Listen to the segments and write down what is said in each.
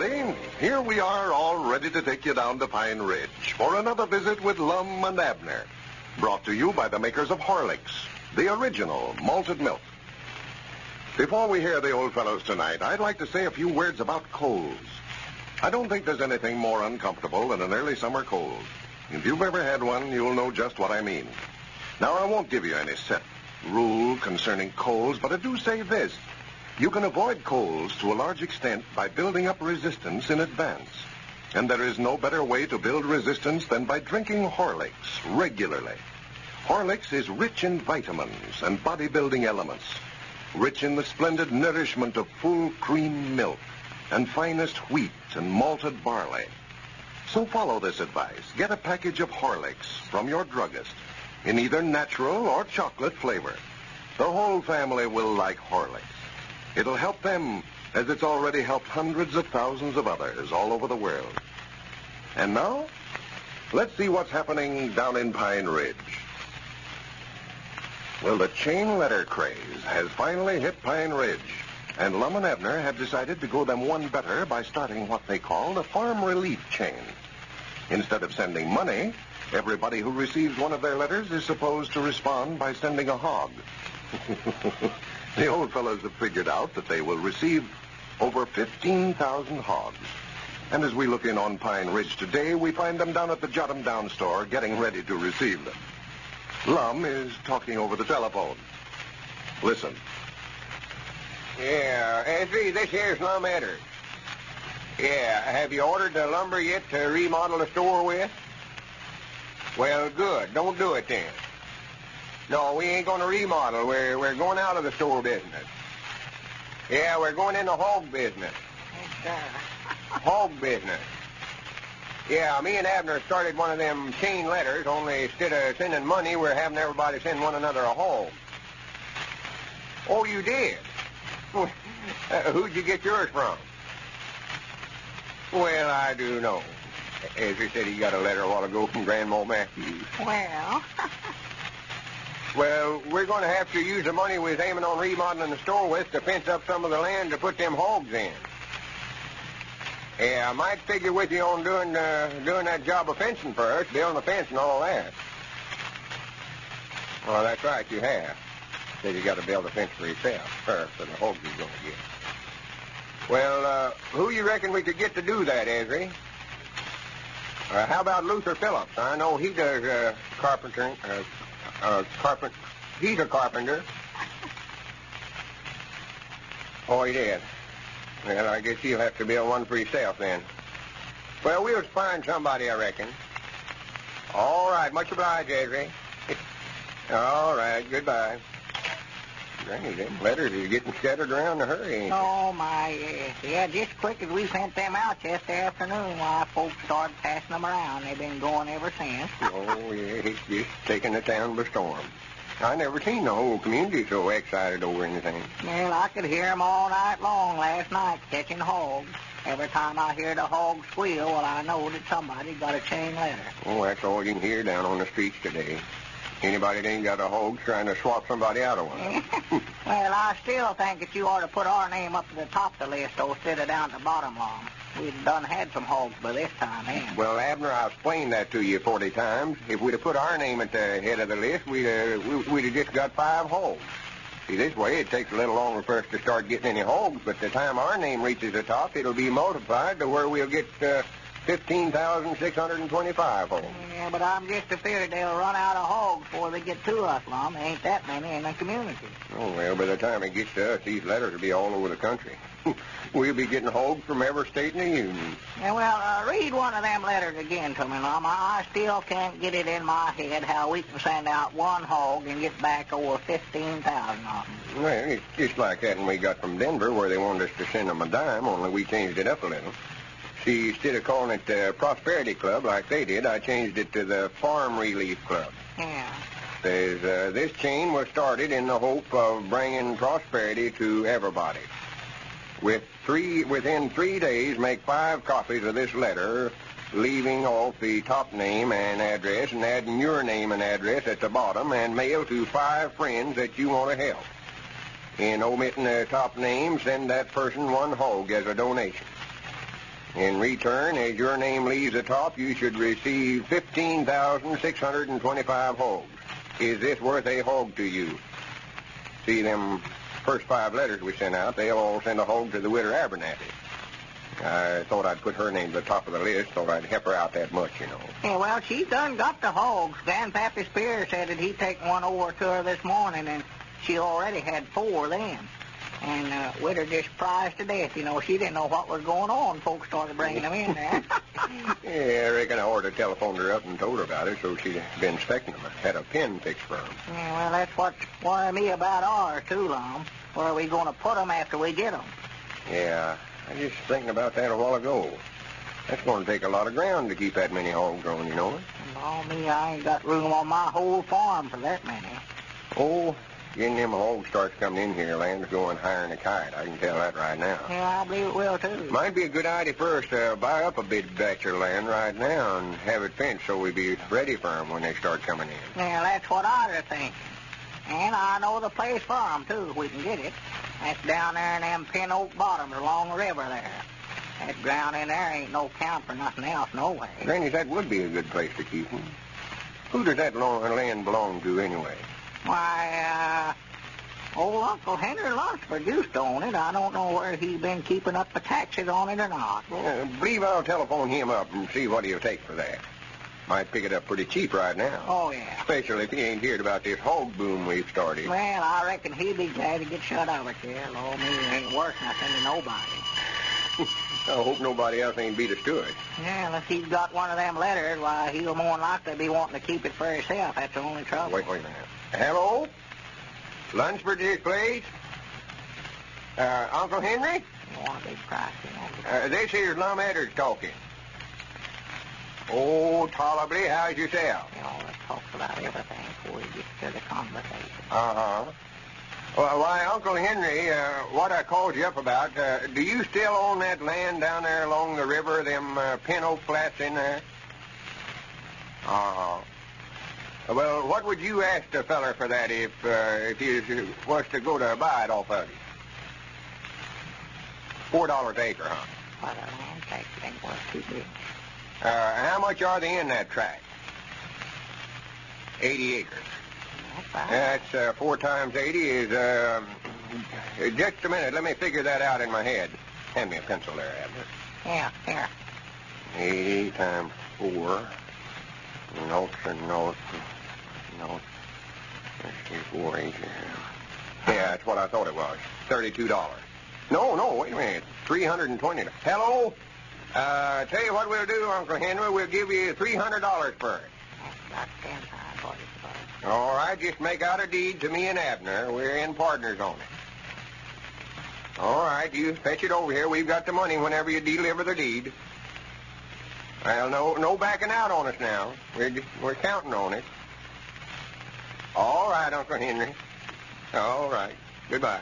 everybody. Here we are, all ready to take you down to Pine Ridge for another visit with Lum and Abner. Brought to you by the makers of Horlicks, the original malted milk. Before we hear the old fellows tonight, I'd like to say a few words about colds. I don't think there's anything more uncomfortable than an early summer cold. If you've ever had one, you'll know just what I mean. Now, I won't give you any set rule concerning colds, but I do say this. You can avoid colds to a large extent by building up resistance in advance. And there is no better way to build resistance than by drinking Horlicks regularly. Horlicks is rich in vitamins and bodybuilding elements, rich in the splendid nourishment of full cream milk and finest wheat and malted barley. So follow this advice. Get a package of Horlicks from your druggist in either natural or chocolate flavor. The whole family will like Horlicks. It'll help them as it's already helped hundreds of thousands of others all over the world. And now, let's see what's happening down in Pine Ridge. Well, the chain letter craze has finally hit Pine Ridge, and Lum and Abner have decided to go them one better by starting what they call the farm relief chain. Instead of sending money, everybody who receives one of their letters is supposed to respond by sending a hog. The old fellows have figured out that they will receive over 15,000 hogs. And as we look in on Pine Ridge today, we find them down at the Jot 'em Down store getting ready to receive them. Lum is talking over the telephone. Listen. Yeah, Ezzy, this here's Lum Edders. Yeah, have you ordered the lumber yet to remodel the store with? Well, good. Don't do it then. No, we ain't going to remodel. We're, we're going out of the store business. Yeah, we're going into hog business. hog business. Yeah, me and Abner started one of them chain letters, only instead of sending money, we're having everybody send one another a hog. Oh, you did? uh, who'd you get yours from? Well, I do know. Ezra said he got a letter a while ago from Grandma Matthews. Well, Well, we're going to have to use the money we was aiming on remodeling the store with to fence up some of the land to put them hogs in. Yeah, I might figure with you on doing uh, doing that job of fencing first, building the fence and all that. Well, that's right, you have. Said you got to build a fence for yourself first, for the hogs you're going to get. Well, uh, who you reckon we could get to do that, Ezry? Uh, how about Luther Phillips? I know he does uh, carpentering, uh, uh, carpent. He's a carpenter. Oh, he did. Well, I guess you'll have to build one for yourself then. Well, we'll find somebody, I reckon. All right, much obliged, Ezry. All right, goodbye. Granny, them letters are getting scattered around in a hurry, oh my, yes. Yeah, just quick as we sent them out yesterday afternoon, why folks started passing them around. They've been going ever since. Oh, yeah, it's just taking the town by storm. I never seen the whole community so excited over anything. Well, I could hear 'em all night long last night catching hogs. Every time I hear the hog squeal, well, I know that somebody got a chain letter. Oh, that's all you can hear down on the streets today. Anybody that ain't got a hog trying to swap somebody out of one. well, I still think that you ought to put our name up to the top of the list, though, instead of down at the bottom long. We've done had some hogs by this time, eh? Well, Abner, I've explained that to you 40 times. If we'd have put our name at the head of the list, we'd, uh, we- we'd have just got five hogs. See, this way it takes a little longer for us to start getting any hogs, but the time our name reaches the top, it'll be multiplied to where we'll get uh, 15,625 hogs. Yeah, but I'm just afraid they'll run out of hogs before they get to us. There ain't that many in the community. Oh, well, by the time it gets to us, these letters will be all over the country. we'll be getting hogs from every state in the Union. Yeah, well, uh, read one of them letters again to me, Lum. I still can't get it in my head how we can send out one hog and get back over 15,000 of them. Well, it's just like that one we got from Denver where they wanted us to send them a dime, only we changed it up a little. See, instead of calling it the Prosperity Club like they did, I changed it to the Farm Relief Club. Yeah. Says, uh, this chain was started in the hope of bringing prosperity to everybody. With three, within three days, make five copies of this letter, leaving off the top name and address and adding your name and address at the bottom and mail to five friends that you want to help. In omitting the top name, send that person one hog as a donation. In return, as your name leaves the top, you should receive 15,625 hogs. Is this worth a hog to you? See, them first five letters we sent out, they all send a hog to the widow Abernathy. I thought I'd put her name to the top of the list, thought I'd help her out that much, you know. Yeah, well, she's done got the hogs. Grandpappy Spears said that he'd taken one over to her this morning, and she already had four then. And uh, Witter just prized to death. You know, she didn't know what was going on. Folks started bringing them in there. Yeah, I reckon I ought to telephoned her up and told her about it, so she'd been expecting them. Had a pin fixed for 'em. yeah, well, that's what's worrying me about ours, too, Lum. Where are we going to put them after we get them? Yeah, I was just thinking about that a while ago. That's going to take a lot of ground to keep that many hogs on, you know. Oh, me, I ain't got room on my whole farm for that many. Oh, getting them hogs starts coming in here, land's going higher than a kite. I can tell that right now. Yeah, I believe it will, too. Might be a good idea for us to buy up a big batch of land right now and have it fenced so we be ready for 'em when they start coming in. Yeah, that's what I was thinking. And I know the place for 'em, too, if we can get it. That's down there in them pin oak bottoms along the river there. That ground in there ain't no count for nothing else, no way. Granny, that would be a good place to keep 'em. Who does that land belong to anyway? Why, uh, old Uncle Henry Lunsford used to own it. I don't know where he's been keeping up the taxes on it or not. Uh, believe I'll telephone him up and see what he'll take for that. Might pick it up pretty cheap right now. Oh, yeah. Especially if he ain't heard about this hog boom we've started. Well, I reckon he'd be glad to get shut out of it there. Lord, me, it ain't worth nothing to nobody. I hope nobody else ain't beat us to it. Yeah, unless he's got one of them letters, why, he'll more than likely be wanting to keep it for himself. That's the only trouble. Wait, wait a minute. Hello? Lunsford this place? Uh, Uncle Henry? You want big price, you. Uh, this here's Lum Edders talking. Oh, tolerably. How's yourself? You know, let's talk about everything before we get to the conversation. Uh-huh. Well, why, Uncle Henry, uh, what I called you up about, uh, do you still own that land down there along the river, them uh, pin oak flats in there? Uh-huh. Well, what would you ask the feller for that if uh, if you was to go to buy it off of you? Four dollars acre, huh? What a land tax ain't worth too big. Uh, how much are they in that tract? Eighty acres. That's uh, four times eighty is um, just a minute. Let me figure that out in my head. Hand me a pencil there, Abner. Yeah, here. Eighty times four. Notes and notes. Notes. Let's see. Yeah, that's what I thought it was. Thirty-two dollars. No, no, wait a minute. Three hundred and twenty. Hello. Uh, tell you what we'll do, Uncle Henry. We'll give you three hundred dollars for it. That's about ten times what it's worth. All right, just make out a deed to me and Abner. We're in partners on it. All right, you fetch it over here. We've got the money whenever you deliver the deed. Well, no, no backing out on us now. We're just, we're counting on it. All right, Uncle Henry. All right. Goodbye.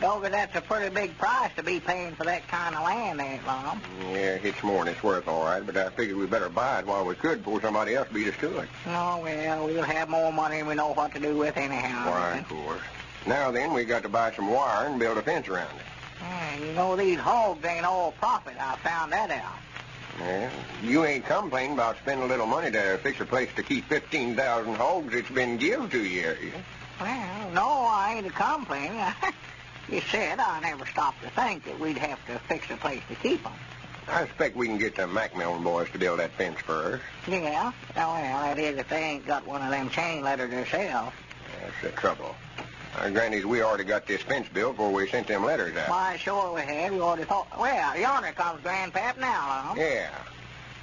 Doggy, that's a pretty big price to be paying for that kind of land, ain't Lum? Yeah, it's more than it's worth, all right, but I figured we'd better buy it while we could before somebody else beat us to it. Oh, well, we'll have more money than we know what to do with anyhow. Why, of course. Now then, we got to buy some wire and build a fence around it. Yeah, you know, these hogs ain't all profit. I found that out. Yeah, you ain't complaining about spending a little money to fix a place to keep 15,000 hogs it's been give to you, are you? Well, no, I ain't a complaining. you said I never stopped to think that we'd have to fix a place to keep 'em. I expect we can get the Macmillan boys to build that fence for us. Yeah? Oh, well, that is if they ain't got one of them chain letters themselves. That's the trouble. Uh, granny's, we already got this fence built before we sent them letters out. Why, sure we have. We already thought. Well, yonder comes Grandpap now, huh? Yeah.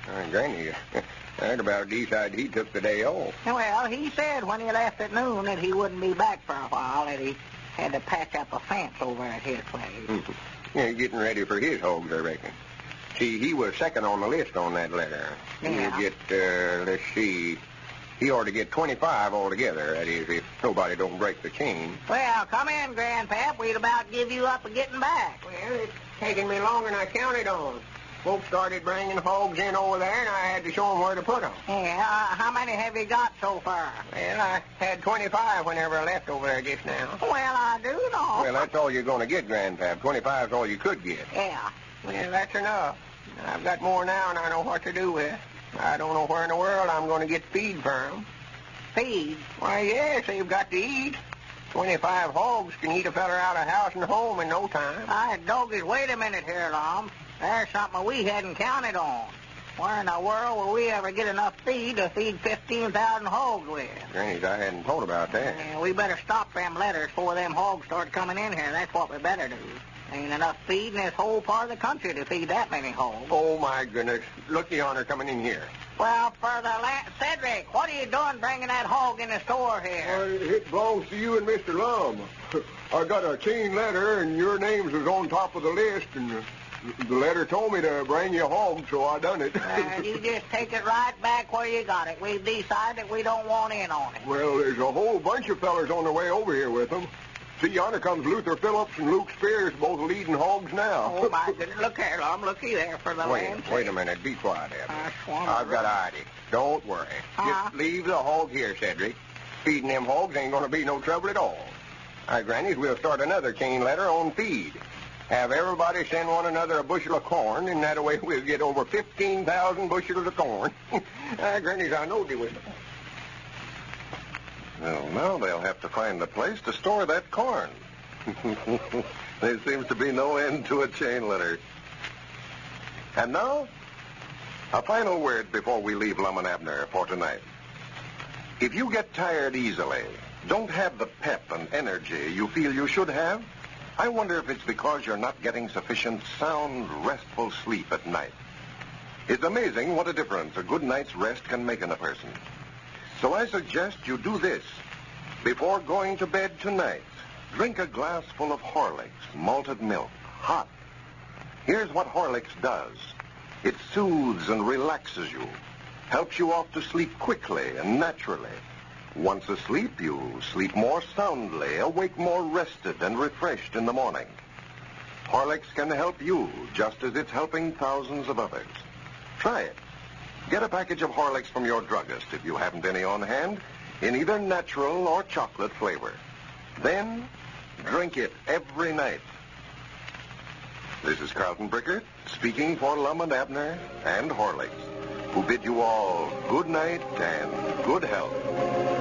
Uh, Granny, that about decided he took the day off. Well, he said when he left at noon that he wouldn't be back for a while, that he had to patch up a fence over at his place. yeah, getting ready for his hogs, I reckon. See, he was second on the list on that letter. Yeah. He'll get, uh, let's see, he ought to get 25 altogether, that is, if nobody don't break the chain. Well, come in, Grandpap. We'd about give you up a getting back. Well, it's taking me longer than I counted on. Folks started bringing hogs in over there, and I had to show them where to put them. Yeah, uh, how many have you got so far? Well, I had 25 whenever I left over there just now. Well, I do know. Well, that's all you're going to get, Grandpap. 25's all you could get. Yeah. Well, that's enough. I've got more now and I know what to do with. I don't know where in the world I'm going to get feed from. Feed? Why, yes, they've got to eat. Twenty-five hogs can eat a feller out of house and home in no time. I doggies, wait a minute here, Lum. There's something we hadn't counted on. Where in the world will we ever get enough feed to feed 15,000 hogs with? Granny's, I hadn't thought about that. Yeah, we better stop them letters before them hogs start coming in here. That's what we better do. Ain't enough feed in this whole part of the country to feed that many hogs. Oh, my goodness. Look, the honor coming in here. Well, for the la- Cedric, what are you doing bringing that hog in the store here? it belongs to you and Mr. Lum. I got a chain letter, and your names was on top of the list, and the letter told me to bring you home, so I done it. You just take it right back where you got it. We've decided that we don't want in on it. well, there's a whole bunch of fellers on their way over here with them. See, yonder comes Luther Phillips and Luke Spears, both leading hogs now. Oh, my goodness. Look here, Lum. Looky there for the Wait, land's wait a minute. Be quiet, swung I've got an idea. Don't worry. Uh-huh. Just leave the hog here, Cedric. Feeding them hogs ain't going to be no trouble at all. All right, Grannies, we'll start another chain letter on feed. Have everybody send one another a bushel of corn, and that way we'll get over 15,000 bushels of corn. uh, Grannies, I know you was... Well, now they'll have to find a place to store that corn. there seems to be no end to a chain letter. And now, a final word before we leave Lum and Abner for tonight. If you get tired easily, don't have the pep and energy you feel you should have, I wonder if it's because you're not getting sufficient sound, restful sleep at night. It's amazing what a difference a good night's rest can make in a person. So I suggest you do this. Before going to bed tonight, drink a glass full of Horlicks, malted milk, hot. Here's what Horlicks does. It soothes and relaxes you, helps you off to sleep quickly and naturally. Once asleep, you sleep more soundly, awake more rested and refreshed in the morning. Horlicks can help you just as it's helping thousands of others. Try it. Get a package of Horlicks from your druggist if you haven't any on hand, in either natural or chocolate flavor. Then, drink it every night. This is Carlton Bricker speaking for Lum and Abner and Horlicks, who bid you all good night and good health.